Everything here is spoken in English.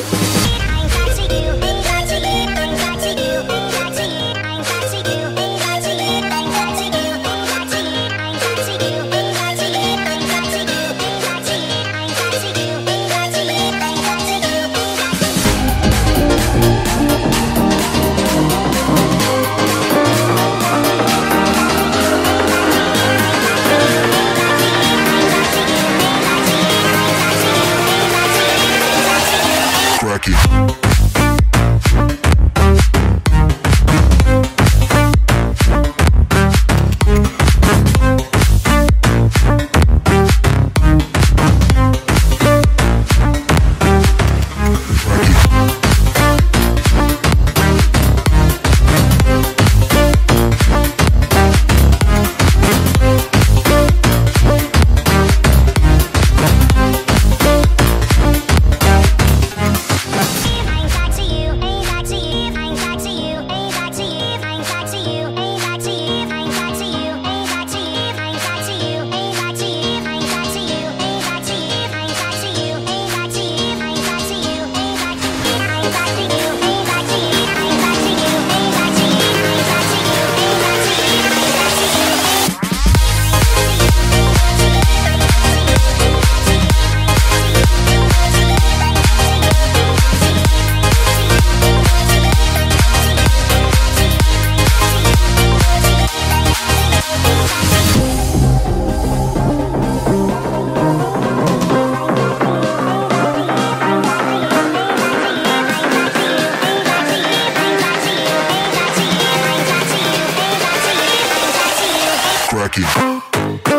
Peace. like it. like.